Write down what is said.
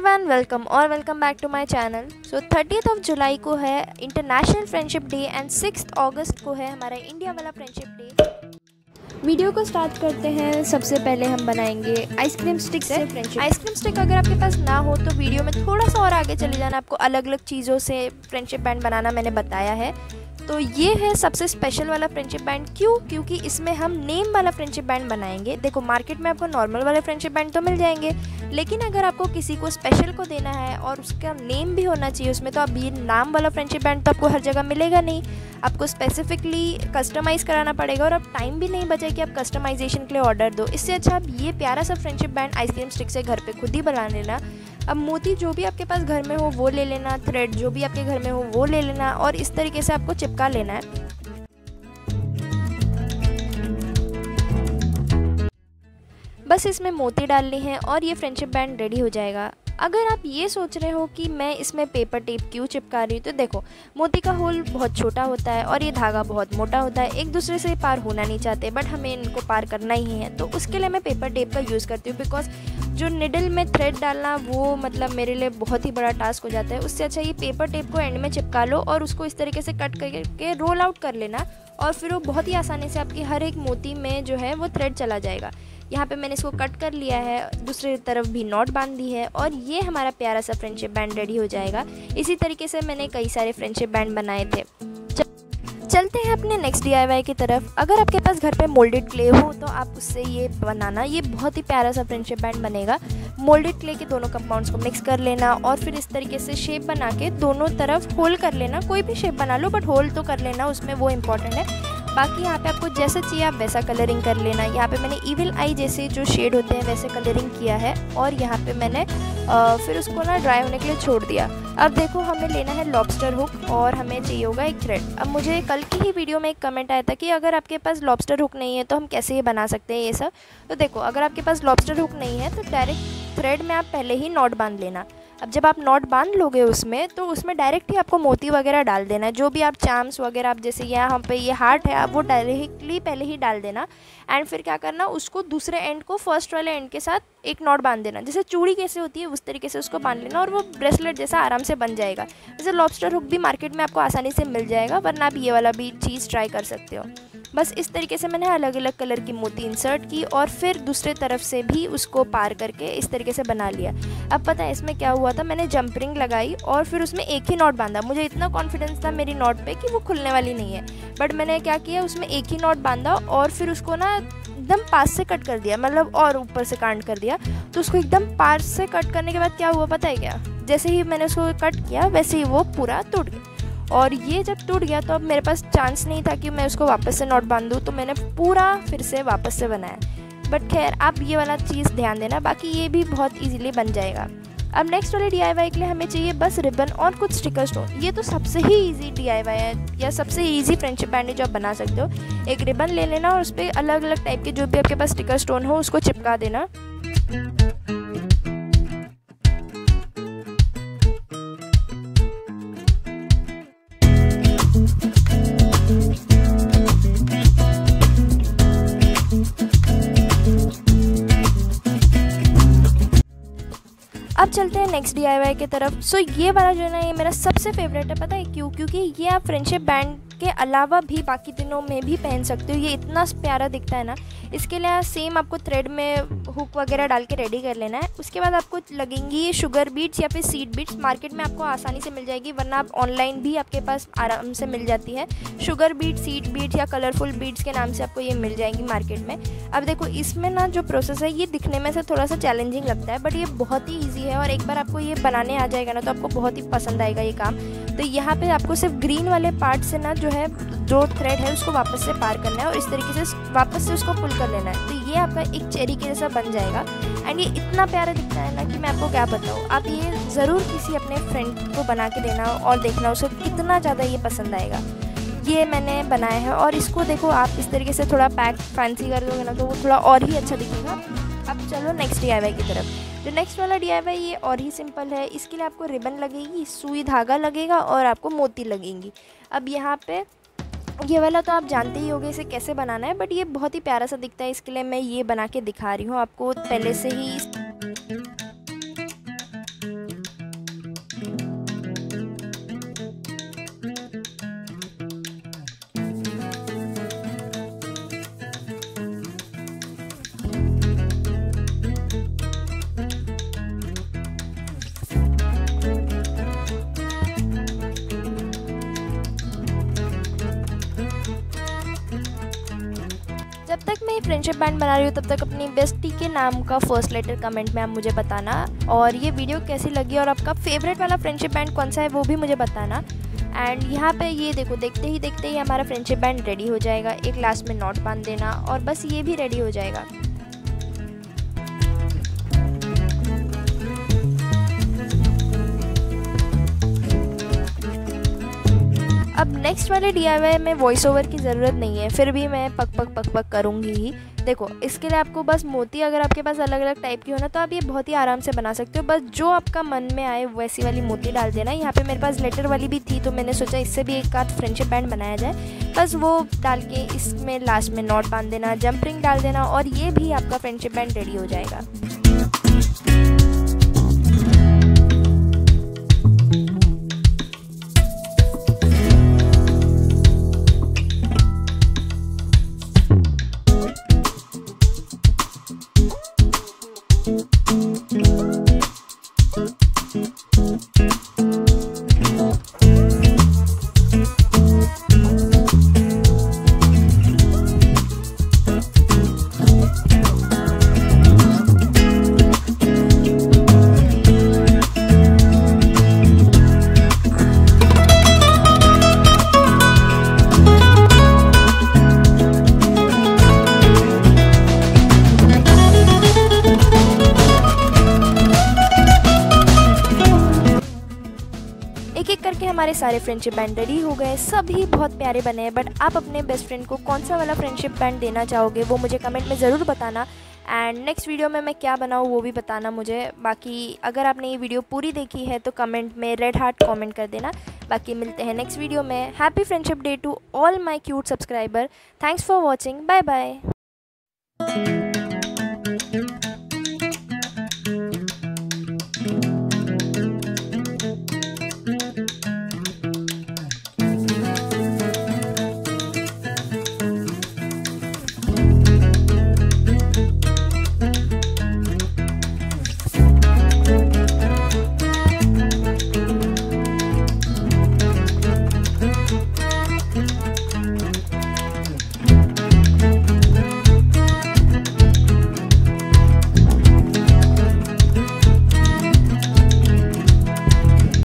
Everyone welcome और welcome back to my channel so thirtieth of July को है international friendship day and six अगस्त को है हमारा इंडिया वाला फ्रेंडशिप डे वीडियो को स्टार्ट करते हैं। सबसे पहले हम बनाएँगे आइसक्रीम स्टिक से फ्रेंडशिप आइसक्रीम स्टिक अगर आपके पास ना हो तो वीडियो में थोड़ा सा और आगे चले जाना। आपको अलग अलग चीज़ों से फ्रेंडशिप बैंड बनाना मैंने बताया है। तो ये है सबसे स्पेशल वाला फ्रेंडशिप बैंड क्यों? क्योंकि इसमें हम नेम वाला फ्रेंडशिप बैंड बनाएँगे। देखो मार्केट में आपको नॉर्मल वाले फ्रेंडशिप बैंड तो मिल जाएँगे, लेकिन अगर आपको किसी को स्पेशल को देना है और उसका नेम भी होना चाहिए उसमें तो अब ये नाम वाला फ्रेंडशिप बैंड तो आपको हर जगह मिलेगा नहीं। आपको स्पेसिफिकली कस्टमाइज़ कराना पड़ेगा और अब टाइम भी नहीं बचा कि आप कस्टमाइजेशन के लिए ऑर्डर दो। इससे अच्छा आप ये प्यारा सा फ्रेंडशिप बैंड आइसक्रीम स्टिक से घर पर खुद ही बना लेना। अब मोती जो भी आपके पास घर में हो, वो ले लेना थ्रेड जो भी आपके घर में हो, वो ले लेना और इस तरीके से आपको चिपका लेना है। बस इसमें मोती डालनी है और ये फ्रेंडशिप बैंड रेडी हो जाएगा। अगर आप ये सोच रहे हो कि मैं इसमें पेपर टेप क्यों चिपका रही हूँ तो देखो, मोती का होल बहुत छोटा होता है और ये धागा बहुत मोटा होता है। एक दूसरे से पार होना नहीं चाहते बट हमें इनको पार करना ही है। तो उसके लिए मैं पेपर टेप का यूज़ करती हूँ बिकॉज़ जो निडल में थ्रेड डालना, वो मतलब मेरे लिए बहुत ही बड़ा टास्क हो जाता है। उससे अच्छा ये पेपर टेप को एंड में चिपका लो और उसको इस तरीके से कट करके रोल आउट कर लेना और फिर वो बहुत ही आसानी से आपकी हर एक मोती में जो है वो थ्रेड चला जाएगा। यहाँ पे मैंने इसको कट कर लिया है, दूसरी तरफ़ भी नॉट बाँध दी है और ये हमारा प्यारा सा फ्रेंडशिप बैंड रेडी हो जाएगा। इसी तरीके से मैंने कई सारे फ्रेंडशिप बैंड बनाए थे। चलते हैं अपने नेक्स्ट डी की तरफ़। अगर आपके पास घर पे मोल्डेड क्ले हो तो आप उससे ये बनाना। ये बहुत ही प्यारा सा फ्रेंडशिप बैंड बनेगा। मोल्डेड क्ले के दोनों कंपाउंड्स को मिक्स कर लेना और फिर इस तरीके से शेप बना के दोनों तरफ़ होल कर लेना। कोई भी शेप बना लो बट होल तो कर लेना, उसमें वो इंपॉर्टेंट है। बाकी यहाँ पे आपको जैसा चाहिए आप वैसा कलरिंग कर लेना। यहाँ पे मैंने ईविल आई जैसे जो शेड होते हैं वैसे कलरिंग किया है और यहाँ पे मैंने आ, फिर उसको ना ड्राई होने के लिए छोड़ दिया। अब देखो हमें लेना है लॉबस्टर हुक और हमें चाहिए होगा एक थ्रेड अब मुझे कल की ही वीडियो में एक कमेंट आया था कि अगर आपके पास लॉबस्टर हुक नहीं है तो हम कैसे ये बना सकते हैं ये सब? तो देखो अगर आपके पास लॉबस्टर हुक नहीं है तो डायरेक्ट थ्रेड में आप पहले ही नॉट बाँध लेना। अब जब आप नॉट बाँध लोगे उसमें तो उसमें डायरेक्ट ही आपको मोती वगैरह डाल देना है। जो भी आप चाम्स वगैरह, आप जैसे यहाँ हम पे ये हार्ट है, आप वो डायरेक्टली पहले ही डाल देना। एंड फिर क्या करना, उसको दूसरे एंड को फ़र्स्ट वाले एंड के साथ एक नॉट बाँध देना। जैसे चूड़ी कैसे होती है, उस तरीके से उसको बाँध लेना और वो ब्रेसलेट जैसा आराम से बन जाएगा। जैसे लॉबस्टर हुक भी मार्केट में आपको आसानी से मिल जाएगा, वरना आप ये वाला भी चीज़ ट्राई कर सकते हो। बस इस तरीके से मैंने अलग अलग कलर की मोती इंसर्ट की और फिर दूसरे तरफ़ से भी उसको पार करके इस तरीके से बना लिया। अब पता है इसमें क्या हुआ था? मैंने जंपरिंग लगाई और फिर उसमें एक ही नॉट बांधा। मुझे इतना कॉन्फिडेंस था मेरी नॉट पे कि वो खुलने वाली नहीं है। बट मैंने क्या किया? उसमें एक ही नॉट बांधा और फिर उसको ना एकदम पास से कट कर दिया। मतलब और ऊपर से कांड कर दिया। तो उसको एकदम पास से कट करने के बाद क्या हुआ पता है क्या? जैसे ही मैंने उसको कट किया, वैसे ही वो पूरा टूट गया। और ये जब टूट गया तो अब मेरे पास चांस नहीं था कि मैं उसको वापस से नॉट बांधूँ तो मैंने पूरा फिर से वापस से बनाया। बट खैर आप ये वाला चीज़ ध्यान देना, बाकी ये भी बहुत ईजिली बन जाएगा। अब नेक्स्ट वाले डीआईवाई के लिए हमें चाहिए बस रिबन और कुछ स्टिकर स्टोन ये तो सबसे ही ईजी डी है, या सबसे ईजी फ्रेंडशिप बैंड जो आप बना सकते हो। एक रिबन ले लेना और उस पर अलग अलग टाइप के जो भी आपके पास स्टिकर स्टोन हो, उसको चिपका देना। नेक्स्ट डी की तरफ़। सो so, ये वाला जो है ना ये मेरा सबसे फेवरेट है पता है क्यों? क्योंकि ये आप फ्रेंडशिप बैंड के अलावा भी बाकी दिनों में भी पहन सकते हो। ये इतना प्यारा दिखता है ना। इसके लिए सेम आपको थ्रेड में हुक वगैरह डाल के रेडी कर लेना है। उसके बाद आपको लगेंगी ये शुगर बीट्स या फिर सीड बीट्स मार्केट में आपको आसानी से मिल जाएगी वरना आप ऑनलाइन भी आपके पास आराम से मिल जाती है। शुगर बीट सीड बीट्स या कलरफुल बीट्स के नाम से आपको ये मिल जाएँगी मार्केट में। अब देखो इसमें ना जो प्रोसेस है ये दिखने में से थोड़ा सा चैलेंजिंग लगता है बट ये बहुत ही ईजी है और एक बार आपको ये बनाने आ जाएगा ना तो आपको बहुत ही पसंद आएगा ये काम। तो यहाँ पे आपको सिर्फ़ ग्रीन वाले पार्ट से ना जो है, जो थ्रेड है, उसको वापस से पार करना है और इस तरीके से वापस से उसको पुल कर लेना है। तो ये आपका एक चेरी के जैसा बन जाएगा। एंड ये इतना प्यारा दिखता है ना कि मैं आपको क्या बताऊँ। आप ये ज़रूर किसी अपने फ्रेंड को बना के देना और देखना, उसे कितना ज़्यादा ये पसंद आएगा। ये मैंने बनाया है और इसको देखो, आप इस तरीके से थोड़ा पैक फैंसी कर दोगे ना तो वो थोड़ा और ही अच्छा दिखेगा। अब चलो नेक्स्ट डी की तरफ़। जो नेक्स्ट वाला डी ये और ही सिंपल है। इसके लिए आपको रिबन लगेगी, सुई धागा लगेगा और आपको मोती लगेंगी। अब यहाँ पे ये वाला तो आप जानते ही होंगे इसे कैसे बनाना है बट ये बहुत ही प्यारा सा दिखता है। इसके लिए मैं ये बना के दिखा रही हूँ। आपको पहले से ही फ्रेंडशिप बैंड बना रही हो, तब तक अपनी बेस्टी के नाम का फ़र्स्ट लेटर कमेंट में आप मुझे बताना। और ये वीडियो कैसी लगी और आपका फेवरेट वाला फ्रेंडशिप बैंड कौन सा है, वो भी मुझे बताना। एंड यहाँ पे ये देखो, देखते ही देखते ही हमारा फ्रेंडशिप बैंड रेडी हो जाएगा। एक लास्ट में नॉट बाँध देना और बस ये भी रेडी हो जाएगा। अब नेक्स्ट वाले डी में वॉइस ओवर की ज़रूरत नहीं है, फिर भी मैं पक पक पक पक करूँगी ही। देखो, इसके लिए आपको बस मोती, अगर आपके पास अलग अलग टाइप की हो ना तो आप ये बहुत ही आराम से बना सकते हो। बस जो आपका मन में आए, वैसी वाली मोती डाल देना। यहाँ पे मेरे पास लेटर वाली भी थी तो मैंने सोचा इससे भी एक आध फ्रेंडशिप बैंड बनाया जाए। बस वो डाल के इसमें लास्ट में नॉट बाँध देना जंप रिंग डाल देना, और ये भी आपका फ्रेंडशिप बैंड रेडी हो जाएगा। एक एक करके हमारे सारे फ्रेंडशिप बैंड रेडी हो गए। सभी बहुत प्यारे बने हैं बट आप अपने बेस्ट फ्रेंड को कौन सा वाला फ्रेंडशिप बैंड देना चाहोगे, वो मुझे कमेंट में ज़रूर बताना। एंड नेक्स्ट वीडियो में मैं क्या बनाऊँ, वो भी बताना मुझे। बाकी अगर आपने ये वीडियो पूरी देखी है तो कमेंट में रेड हार्ट कमेंट कर देना। बाकी मिलते हैं नेक्स्ट वीडियो में। Happy friendship day to all my cute subscriber thanks for watching bye bye